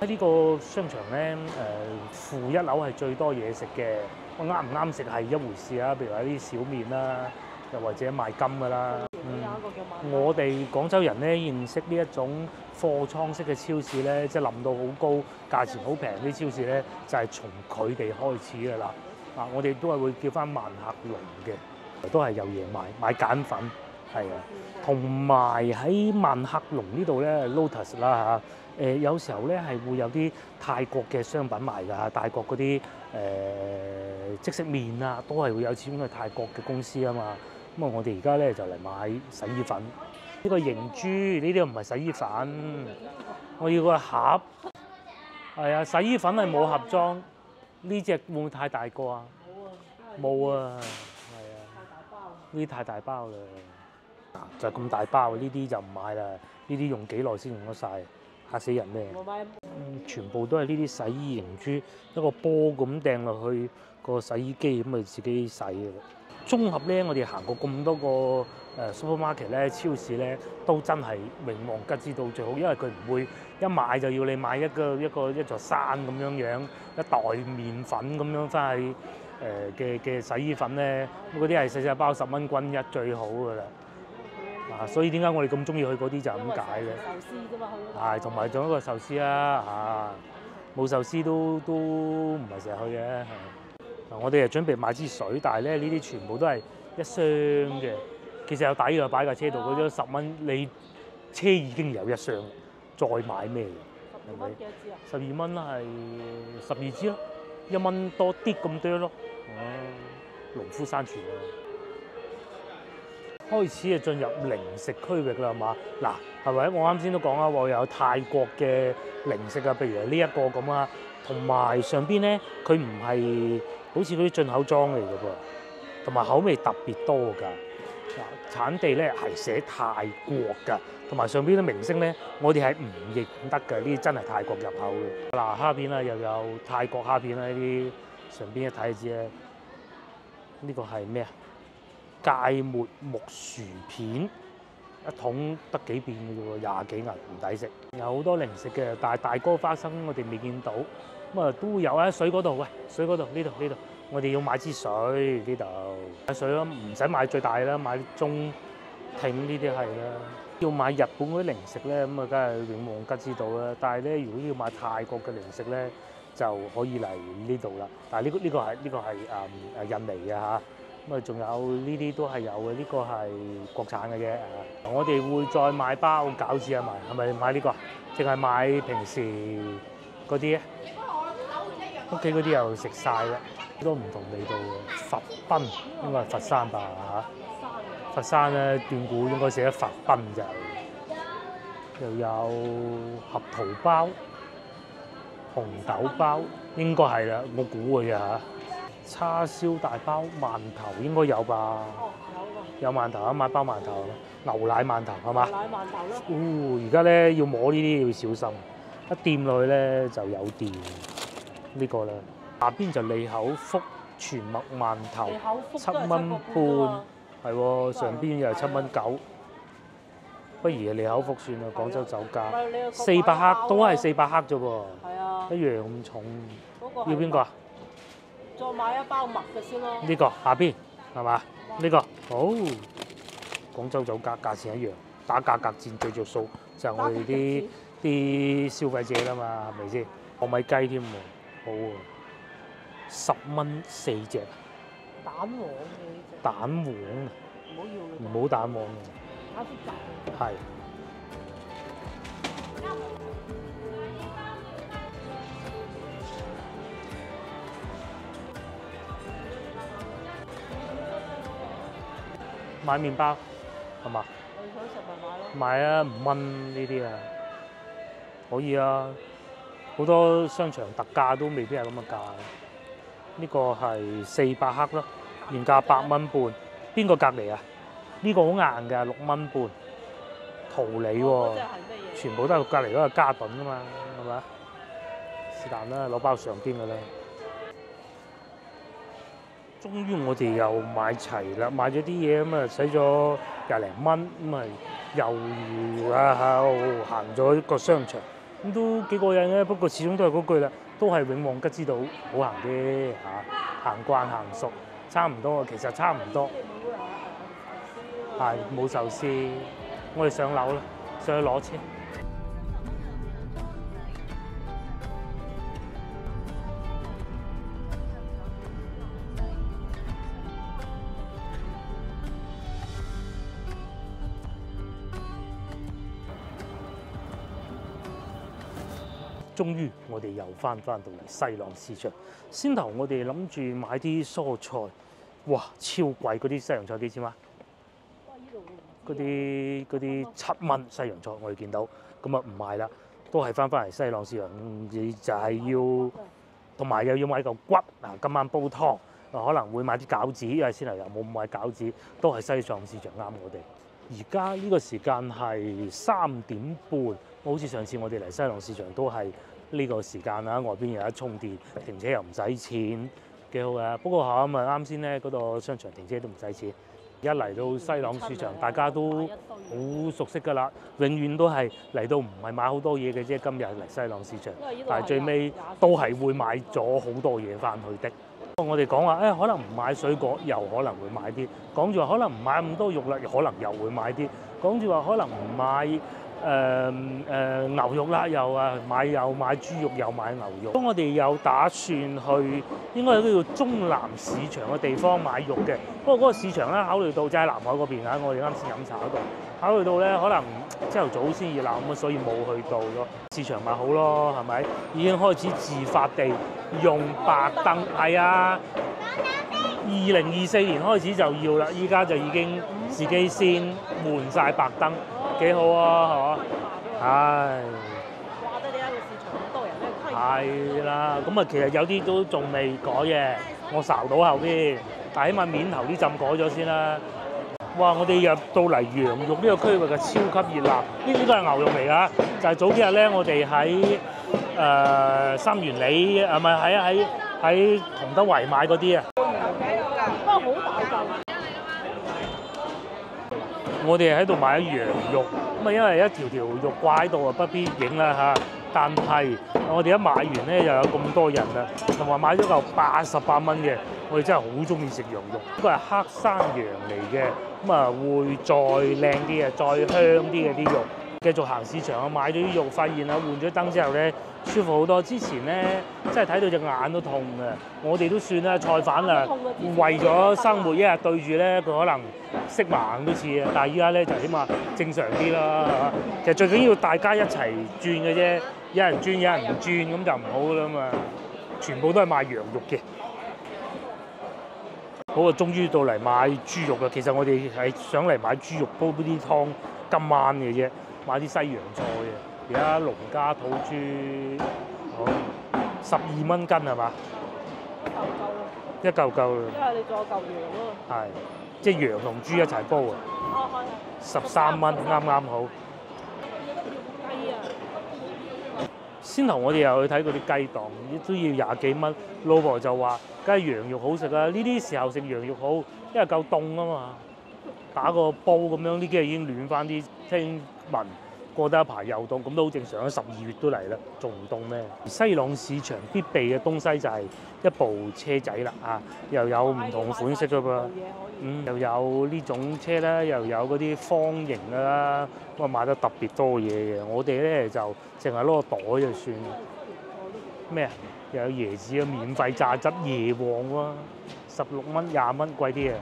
喺呢個商場咧，誒、負一樓係最多嘢食嘅。我啱唔啱食係一回事啊，譬如話啲小面啦，又或者賣金㗎啦。我哋廣州人咧認識呢一種貨倉式嘅超市咧，即係冧到好高、價錢好平啲超市咧，就係、從佢哋開始㗎啦。啊，我哋都係會叫翻萬客隆嘅，都係有嘢賣，買簡粉係啊。同埋喺萬客隆呢度咧，Lotus 啦嚇，誒、有時候咧係會有啲泰國嘅商品賣㗎，泰國嗰啲誒即食麵啊，都係會有始終係泰國嘅公司啊嘛。咁啊，我哋而家咧就嚟買洗衣粉，呢個凝珠呢啲唔係洗衣粉，我要個盒。係啊，洗衣粉係冇盒裝，呢只會唔會太大個啊？冇啊，係啊大包，呢啲太大包啦。就咁大包，呢啲就唔買啦。呢啲用幾耐先用得晒？嚇死人咩？全部都係呢啲洗衣凝珠，一個波咁掟落去個洗衣機咁咪自己洗嘅。綜合咧，我哋行過咁多個誒 supermarket 咧、超市咧，都真係名望吉之到最好，因為佢唔會一買就要你買一個一個一座山咁樣樣，一袋麵粉咁樣翻去誒嘅嘅洗衣粉咧，咁嗰啲係細細包十蚊均一最好噶啦。啊，所以點解我哋咁中意去嗰啲就係咁解咧？壽司啫嘛，去係，同埋仲有一個壽司啦嚇，冇壽司都都唔係成日去嘅。我哋係準備買支水，但係咧呢啲全部都係一箱嘅，其實有底嘅，擺架車度嗰張十蚊，你車已經有一箱，再買咩？十二蚊幾多支啊？十二蚊係十二支咯，一蚊多啲咁多咯。哦，農夫山泉啊！開始啊進入零食區域啦，係嘛？嗱，係咪？我啱先都講啦，我有泰國嘅零食啊，譬如呢一個咁啊，同埋上邊咧，佢唔係好似嗰啲進口裝嚟嘅噃，同埋口味特別多㗎。嗱，產地咧係寫泰國㗎，同埋上邊啲明星咧，我哋係唔認得㗎，呢啲真係泰國入口嘅。嗱，蝦片啦，又有泰國蝦片啦，呢啲上邊一睇就知咧，呢個係咩啊？芥末木薯片，一桶得幾片嘅啫喎，廿幾銀唔抵食。有好多零食嘅，但係大哥花生我哋未見到，咁啊都有喺水嗰度，喂，水嗰度呢度呢度，我哋要買支水呢度，買水咯，唔使買最大啦，買中挺呢啲係啦。要買日本嗰啲零食咧，咁啊梗係永旺吉之道啦。但係咧，如果要買泰國嘅零食咧，就可以嚟呢度啦。但係呢、個呢、個係呢、個係誒誒印尼嘅嚇。咁啊，仲有呢啲都係有嘅，呢、個係國產嘅啫。我哋會再買包餃子啊，買係咪買呢、個？淨係買平時嗰啲啊？屋企嗰啲又食晒啦，好多唔同味道嘅。佛賓應該係佛山吧嚇？佛山咧斷估應該寫得佛賓就係，又有合桃包、紅豆包，應該係啦，我估嘅啫嚇。叉燒大包饅頭應該有吧？有饅頭啊，買包饅頭，牛奶饅頭係嘛牛？奶饅頭咯。哦，而家咧要摸呢啲要小心，一掂落去咧就有電。呢、個啦，下邊就利口福全麥饅頭，七蚊半係喎，上邊又係七蚊九。不如利口福算啦，廣州酒家四百克都係四百克啫喎，係啊，一樣咁重。要邊個啊？再買一包麥嘅先咯。呢、個下邊係嘛？呢、個好，廣州酒家價錢一樣，打價格戰最着數就係我哋啲啲消費者啦嘛，係咪先？糯米雞添喎，好喎，十蚊四隻蛋黃嘅呢只，蛋黃啊，唔好要嘅，唔好蛋黃嘅，打啲雜係。買麵包係嘛？你想食咪買咯。買啊，五蚊呢啲啊，可以啊。好多商場特價都未必係咁嘅價。呢、個係四百克咯，原價八蚊半。邊個隔離啊？呢、個好硬㗎，六蚊半。桃李喎？全部都係隔離嗰個嘉頓㗎嘛，係咪啊？是但啦，攞包上邊㗎啦。終於我哋又買齊啦，買咗啲嘢咁啊，使咗廿零蚊，咁啊又啊行咗一個商場，咁都幾過癮嘅。不過始終都係嗰句啦，都係永旺吉之道好行啲嚇，行慣行熟，差唔多啊，其實差唔多。係冇壽司，我哋上樓啦，上去攞車。終於我哋又翻翻到嚟西朗市場。先頭我哋諗住買啲蔬菜，哇超貴嗰啲西洋菜幾錢啊？嗰啲嗰啲七蚊西洋菜，我哋見到咁啊唔買啦，都係翻翻嚟西朗市場，你就係要同埋又要買嚿骨嗱，今晚煲湯可能會買啲餃子，因為先頭又冇買餃子，都係西朗市場啱我哋。而家呢個時間係三點半，好似上次我哋嚟西朗市場都係呢個時間啦，外邊有一充電，停車又唔使錢，幾好嘅。不過嚇咁啊，啱先咧嗰個商場停車都唔使錢。一嚟到西朗市場，大家都好熟悉㗎啦，永遠都係嚟到唔係買好多嘢嘅啫。今日嚟西朗市場，但係最尾都係會買咗好多嘢翻去的。我哋講話誒，可能唔買水果，又可能會買啲；講住話可能唔買咁多肉啦，又可能又會買啲；講住話可能唔買誒誒、牛肉啦，又啊買又買豬肉，又買牛肉。當我哋有打算去應該有個叫中南市場嘅地方買肉嘅，不過嗰個市場咧考慮到就喺南海嗰邊啊，我哋啱先飲茶嗰度，考慮到咧可能朝頭早先熱鬧咁啊，所以冇去到咯。市場咪好咯，係咪？已經開始自發地用白燈，係啊。二零二四年開始就要啦，依家就已經自己先換晒白燈，幾好啊，係嘛？唉。哇！得你一個市場咁多人咧，係啦，咁啊，其實有啲都仲未改嘅，我睄到後邊，但起碼面頭啲浸改咗先啦。哇！我哋入到嚟羊肉呢個區域嘅超級熱鬧，呢啲都係牛肉嚟㗎，就係、早幾日咧，我哋喺誒三元里啊，唔係喺喺喺同德圍買嗰啲啊。不過好大嚿。我哋喺度買咗羊肉，咁啊因為一條條肉掛喺度啊，不必影啦嚇。但係我哋一買完咧，又有咁多人啦，同埋買咗嚿八十八蚊嘅，我哋真係好中意食羊肉。呢個係黑山羊嚟嘅，咁啊會再靚啲啊，再香啲嘅啲肉。繼續行市場啊，買咗啲肉，發現啊換咗燈之後咧，舒服好多。之前咧真係睇到隻眼都痛嘅，我哋都算啦，菜販啊，為咗生活一日對住咧，佢可能色盲都似啊，但係依家咧就起碼正常啲啦。其實最緊要大家一齊轉嘅啫，有人轉有人唔轉咁就唔好啦嘛。全部都係賣羊肉嘅。好啊，終於到嚟買豬肉啦！其實我哋係想嚟買豬肉煲啲湯，今晚嘅啫，買啲西洋菜嘅。而家農家土豬，好十二蚊斤係嘛？一嚿嚿啦，一嚿嚿啦，因為你仲有嚿羊啊嘛。係即係羊同豬一齊煲啊！十三蚊啱啱好。先頭我哋又去睇嗰啲雞檔，都要廿幾蚊。老婆就話：梗係羊肉好食啊！呢啲時候食羊肉好，因為夠凍啊嘛。打個煲咁樣，呢幾日已經暖翻啲。聽聞過得一排又凍，咁都好正常啊！十二月都嚟啦，仲唔凍咩？西朗市場必備嘅東西就係一部車仔啦，啊，又有唔同款式噶噃。嗯，又有呢種車啦，又有嗰啲方形噶啦，咁啊買得特別多嘢嘅。我哋咧就淨係攞個袋就算。咩啊？又有椰子啊免費榨汁椰皇喎，十六蚊廿蚊貴啲啊！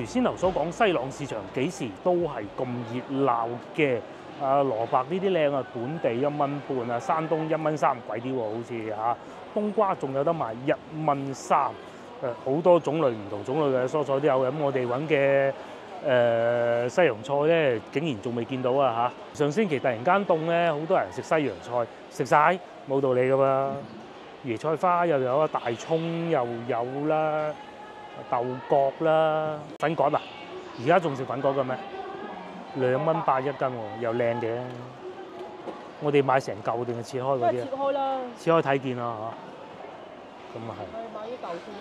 如先頭所講，西朗市場幾時都係咁熱鬧嘅。啊，蘿蔔呢啲靚啊，本地一蚊半啊，山東一蚊三貴啲喎，好似嚇。冬瓜仲有得賣一蚊三，誒好多種類唔同種類嘅蔬菜都有嘅。咁我哋揾嘅誒西洋菜咧，竟然仲未見到啊嚇！上星期突然間凍咧，好多人食西洋菜，食晒冇道理噶噃。椰菜花又有啊，大葱又有啦，豆角啦，粉葛啊！而家仲食粉葛嘅咩？兩蚊八一斤喎，又靚嘅。我哋買成嚿定係切開都係切嗰啲啊？開啦，切開睇見啦嚇。咁啊係。我哋買呢嚿先。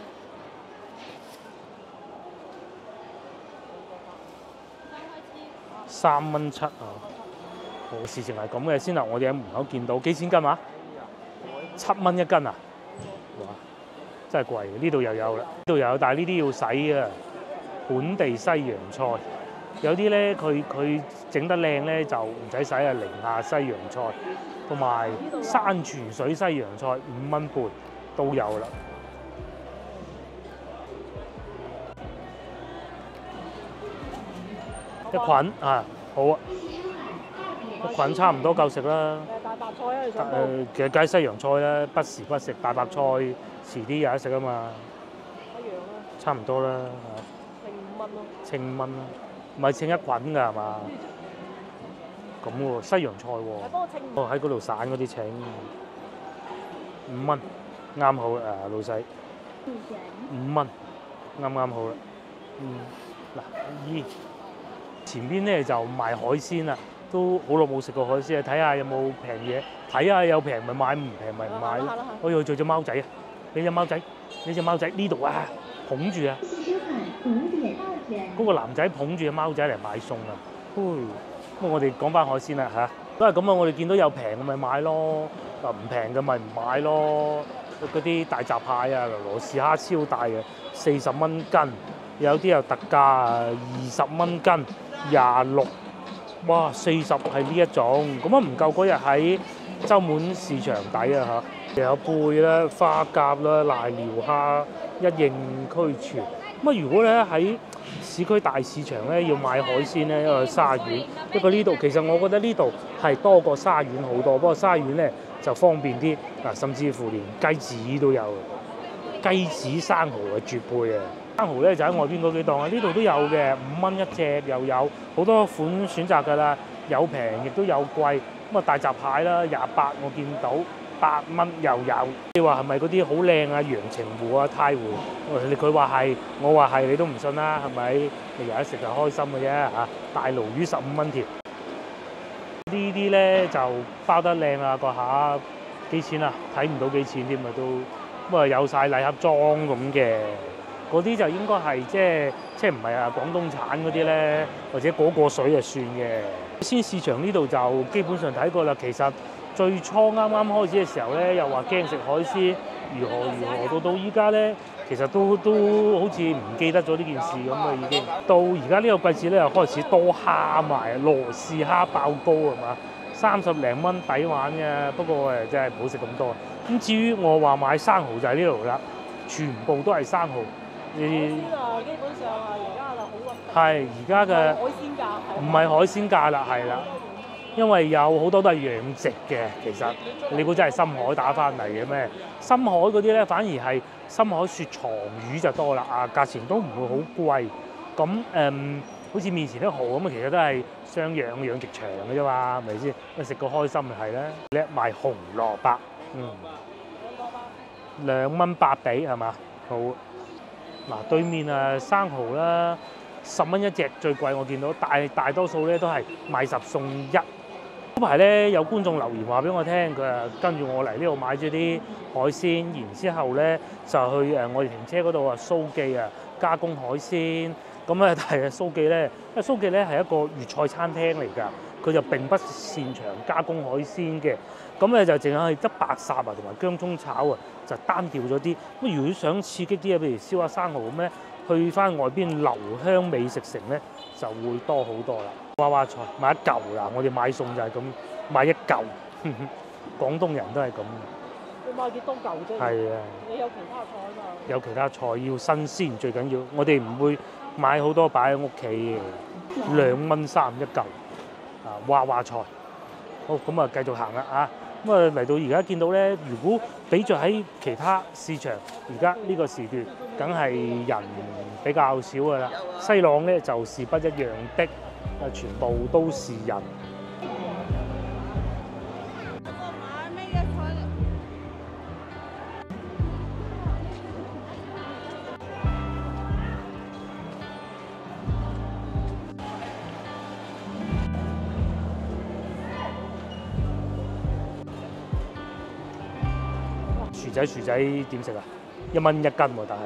三蚊七啊！哦，事情係咁嘅，先啦我哋喺門口見到幾錢斤啊？七蚊一斤啊！哇，真係貴，呢度又有啦，呢度又有，但係呢啲要洗啊！本地西洋菜，有啲咧佢佢整得靚咧就唔使洗啊，寧夏西洋菜，同埋山泉水西洋菜五蚊半都有啦。一捆啊，好啊，一捆差唔多夠食啦。大白菜啊，你誒、想煲？其實梗係西洋菜啦，不時不食大白菜，遲啲有得食啊嘛。一樣啦。差唔多啦，稱五蚊咯。稱五蚊啦，唔係稱一滾㗎係嘛？咁喎，西洋菜喎，喺嗰度散嗰啲請五蚊，啱好誒老細五蚊，啱啱好啦。嗯，嗱，咦，前邊咧就賣海鮮啦，都好耐冇食過海鮮啊，睇下有冇平嘢，睇下有平咪買，唔平咪唔買我要做只貓仔啊！你只貓仔，你只貓仔呢度啊，捧住啊！嗰個男仔捧住只貓仔嚟買餸啊！嘿，咁我哋講翻海鮮啦嚇，都係咁啊！我哋見到有平嘅咪買咯，啊唔平嘅咪唔買咯。嗰啲大閘蟹啊，羅氏蝦超大嘅，四十蚊斤，有啲又特價啊，二十蚊斤，廿六。哇，四十係呢一種，咁啊唔夠嗰日喺洲滿市場抵啊嚇，又又有貝啦、花甲啦、瀨尿蝦一應俱全。咁啊，如果咧喺市區大市場咧要買海鮮咧，一個沙丸，一個呢度其實我覺得呢度係多過沙丸好多，不過沙丸咧就方便啲嗱，甚至乎連雞子都有，雞子生蠔係絕配啊！生蠔咧就喺外邊嗰幾檔啊，呢度都有嘅，五蚊一隻又有好多款選擇㗎啦，有平亦都有貴。咁啊大閘蟹啦，廿八我見到八蚊又有。你話係咪嗰啲好靚啊？陽澄湖啊、太湖，佢話係，我話係，你都唔信啦，係咪？你有得食就開心嘅啫嚇。大鱸魚十五蚊條，呢啲咧就包得靚啊，個下幾錢啊？睇唔到幾錢添啊都，咁啊有晒禮盒裝咁嘅。嗰啲就應該係即係即係唔係啊廣東產嗰啲咧，或者嗰個水就算嘅。先市場呢度就基本上睇過啦。其實最初啱啱開始嘅時候咧，又話驚食海鮮，如何如何，到到依家咧，其實都都好似唔記得咗呢件事咁啊已經。到而家呢個季節咧，又開始多蝦賣，羅氏蝦爆高係嘛？三十零蚊抵玩嘅，不過誒真係唔好食咁多。咁至於我話買生蠔就係呢度啦，全部都係生蠔。海你鮮啊，基本上啊，而家就好啊。係而家嘅海鮮價唔係海鮮價啦，係啦，因為有好多都係養殖嘅。其實你估真係深海打翻嚟嘅咩？深海嗰啲咧，反而係深海雪藏魚就多啦，啊價錢都唔會好貴。咁誒、好似面前啲蠔咁啊，其實都係雙養養殖場嘅啫嘛，係咪先？咁食個開心咪係啦。叻賣紅蘿蔔，嗯，兩蚊八比係嘛？好。嗱，對面啊生蠔啦，十蚊一隻最貴，我見到大大多數咧都係買十送一。嗰排咧有觀眾留言話俾我聽，佢啊跟住我嚟呢度買咗啲海鮮，然之後咧就去誒我哋停車嗰度啊蘇記啊加工海鮮。咁咧 但係蘇記咧，因為蘇記咧係一個粵菜餐廳嚟㗎，佢就並不擅長加工海鮮嘅。咁咧就淨係得白烚啊同埋薑葱炒啊，就單調咗啲。咁如果想刺激啲啊，譬如燒下生蠔咁咧，去翻外邊留香美食城咧，就會多好多啦。娃娃菜買一嚿嗱，我哋買餸就係咁買一嚿，廣東人都係咁，你買幾多嚿啫？係啊，你有其他菜嘛？有其他菜要新鮮最緊要，我哋唔會買好多擺喺屋企嘅，兩蚊三一嚿啊娃娃菜。好，咁啊繼續行啦啊！咁啊嚟到而家見到咧，如果比著喺其他市場，而家呢個時段，梗係人比較少噶啦。西朗咧就是不一樣的，啊全部都是人。薯仔薯仔點食啊？一蚊一斤喎，但係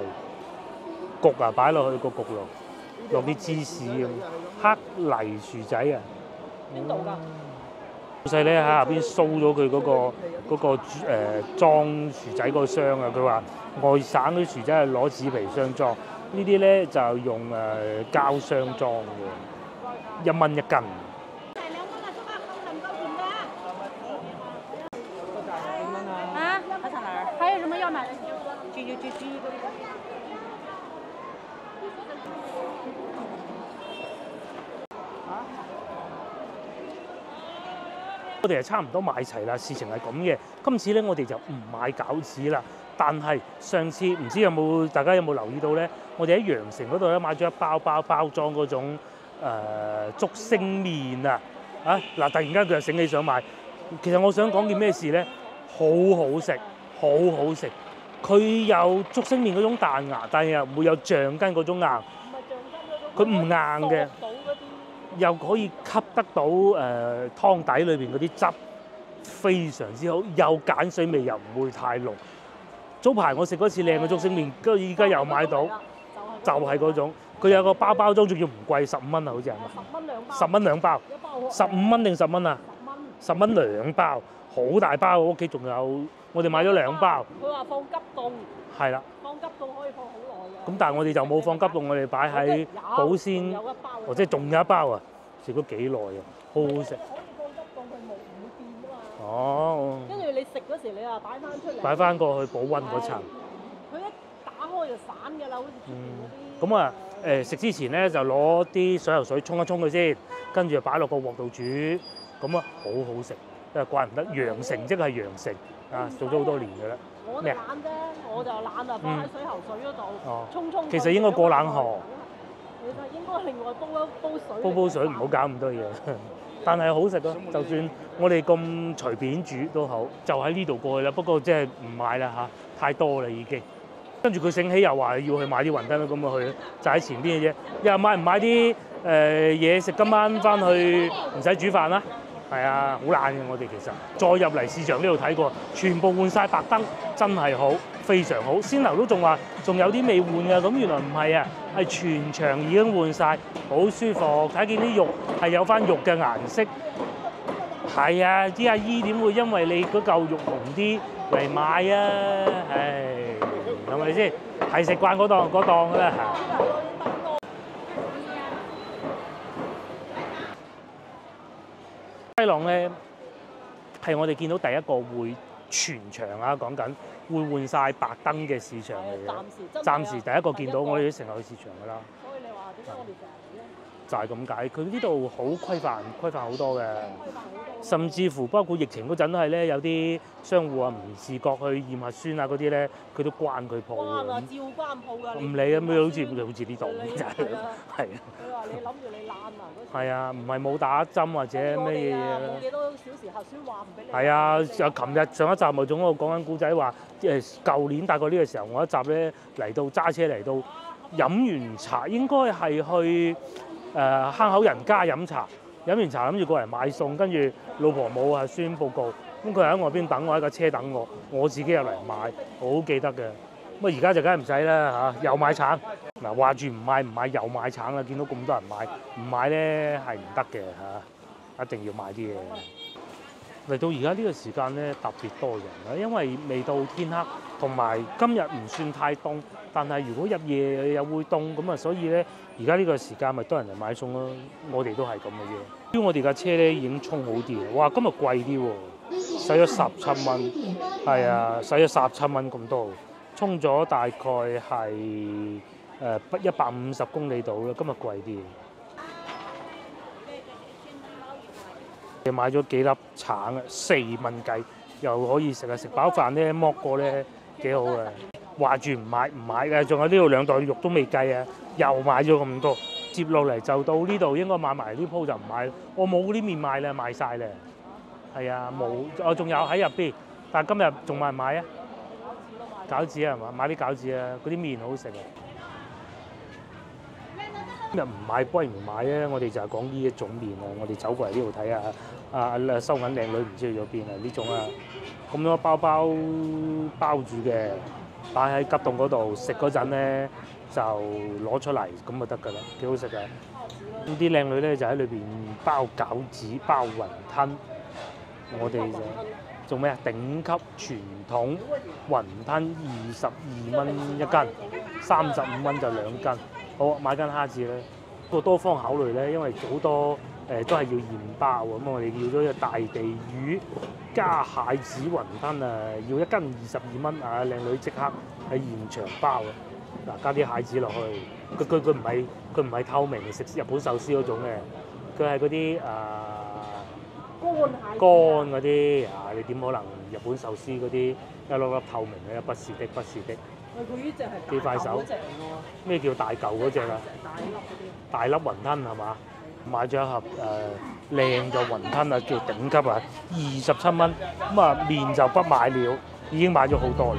焗啊，擺落去個焗爐，落啲芝士咁，黑泥薯仔啊！邊度㗎？老細咧喺下邊 show 咗佢嗰個嗰、個誒、裝薯仔個箱啊！佢話外省啲薯仔係攞紙皮箱裝，呢啲咧就用誒、膠箱裝嘅，一蚊一斤。啊，海产哪儿？还有什么要买的？就就就就一个。我哋係差唔多買齊啦，事情係咁嘅。今次咧，我哋就唔買餃子啦，但係上次唔知有冇大家有冇留意到咧？我哋喺羊城嗰度咧買咗一包包包裝嗰種、呃、竹升麵啊！啊嗱，突然間佢又醒起想買。其實我想講件咩事咧？好好食，好好食。佢有竹升麵嗰種彈牙，但係又唔會有橡筋嗰種硬。佢唔硬嘅，又可以吸得到誒、呃、湯底裏邊嗰啲汁，非常之好。又鹼水味又唔會太濃。早排我食嗰次靚嘅竹升麵，跟住而家又買到，就係嗰種。佢有個包包裝，仲要唔貴，十五蚊啊，好似係嘛？十蚊兩包，十五蚊定十蚊啊？十蚊十蚊兩包，好大包，我屋企仲有，我哋買咗兩包。佢話放急凍，係啦。放急凍可以放好耐嘅。咁但係我哋就冇放急凍，我哋擺喺保鮮，或者仲有一包啊！食咗幾耐啊，好好食。可以放急凍，佢冇唔會變啊嘛。哦。跟住你食嗰時，你又擺翻出嚟。擺翻過去保温嗰層。佢一打開就散㗎啦，好似出邊嗰啲。咁啊，誒食之前咧就攞啲水喉水沖一沖佢先，跟住就擺落個鑊度煮，咁啊好好食，因為怪唔得羊城即係羊城啊，做咗好多年㗎啦。我哋懶啫，我就懶啊放喺水喉水嗰哦度沖沖。其實應該過冷河。其實應該另外煲一煲水。煲煲水唔好搞咁多嘢，但係好食咯。就算我哋咁隨便煮都好，就喺呢度過去啦。不過即係唔買啦嚇，太多啦已經。跟住佢醒起又話要去買啲雲吞啦，咁啊去就喺前邊嘅啫。又買唔買啲誒嘢食？今晚翻去唔使煮飯啦。係啊，好懶嘅我哋其實。再入嚟市場呢度睇過，全部換晒白燈，真係好，非常好。先頭都仲話仲有啲未換嘅，咁原來唔係啊，係全場已經換晒，好舒服。睇見啲肉係有翻肉嘅顏色。係啊，啲阿姨點會因為你嗰嚿肉紅啲嚟買啊？唉，係咪先？係食慣嗰檔嗰檔㗎啦。朗咧係我哋見到第一個會全場啊，講緊會換晒白燈嘅市場嚟嘅。暫時暫時第一個見到，我哋都成日去市場㗎啦。所以你話點解我哋成日咧？就係咁解，佢呢度好規範，規範好多嘅。甚至乎包括疫情嗰陣都係咧，有啲商户啊唔自覺去驗核酸啊嗰啲咧，佢都關佢鋪關啊，照關鋪㗎。唔理啊，咩好似好似呢度咁就係係啊係啊，佢話你諗住你懶啊嗰時。係啊，唔係冇打針或者咩嘢啊嘢啦冇幾多小時核酸話唔俾你。係啊，就琴日上一集咪仲喺度講緊古仔話，誒舊年大概呢個時候，我一集咧嚟到揸車嚟到飲完茶，應該係去誒、坑口人家飲茶，飲完茶諗住過嚟買餸，跟住老婆冇啊宣報告，咁佢喺外邊等我喺架車等我，我自己入嚟買，我好記得嘅。咁啊而家就梗係唔使啦嚇，又買橙嗱，話住唔買唔買又買橙啦，見到咁多人買，唔買咧係唔得嘅嚇，一定要買啲嘢。嚟到而家呢個時間咧，特別多人啦，因為未到天黑，同埋今日唔算太凍，但係如果入夜又會凍，咁啊，所以咧而家呢個時間咪多人嚟買餸咯。我哋都係咁嘅啫。因為我哋架車咧已經充好啲，哇！今日貴啲喎，使咗十七蚊，係啊，使咗十七蚊咁多，充咗大概係誒不一百五十公里度啦，今日貴啲。你買咗幾粒橙啊？四蚊雞，又可以食啊！食飽飯咧，剝過咧幾好啊！話住唔買唔買嘅，仲有呢度兩袋肉都未計啊！又買咗咁多，接落嚟就到呢度應該買埋呢鋪就唔買。我冇啲麵賣啦，賣晒啦。係啊，冇，我仲有喺入邊，但係今日仲買唔買啊？餃子係嘛？買啲餃子啊！嗰啲面好食啊！今日唔買歸唔買咧，我哋就係講呢一種面啊！我哋走過嚟呢度睇下，啊啊收銀靚女唔知去咗邊啊！呢種啊，咁樣包包包住嘅，擺喺急凍嗰度食嗰陣咧就攞出嚟咁就得㗎啦，幾好食㗎！咁啲靚女咧就喺裏邊包餃子、包雲吞，我哋就做咩啊？頂級傳統雲吞二十二蚊一斤，三十五蚊就兩斤。好買斤蝦子咧，不過多方考慮咧，因為好多誒、都係要鹽包咁我哋要咗隻大地魚加蟹子雲吞啊，要一斤二十二蚊啊！靚女即刻喺現場包啊！嗱，加啲蟹子落去，佢佢佢唔係佢唔係透明食日本壽司嗰種嘅，佢係嗰啲誒乾蟹。乾嗰啲啊，你點可能日本壽司嗰啲一粒粒透明嘅，不是的，不是的。喂，佢呢只係幾快手咩叫大嚿嗰只啊？大粒雲吞係嘛？買咗一盒誒靚嘅雲吞啊，叫頂級啊，二十七蚊。咁啊面就不買了，已經買咗好多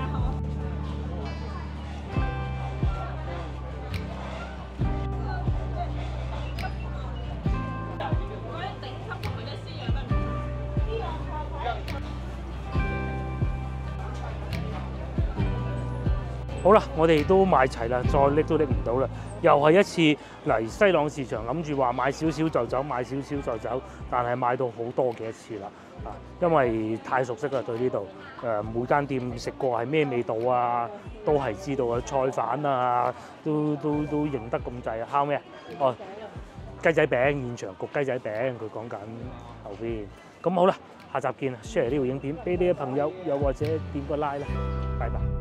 好啦，我哋都買齊啦，再拎都拎唔到啦。又係一次嚟西朗市場，諗住話買少少就走，買少少就走，但係買到好多嘅一次啦。啊，因為太熟悉啦對呢度，誒、每間店食過係咩味道啊，都係知道啊。菜飯啊，都都都認得咁滯啊。烤咩啊？哦，雞仔餅，現場焗雞仔餅，佢講緊後邊。咁好啦，下集見，share 呢條影片俾你嘅朋友，又或者點個 like 啦，拜拜。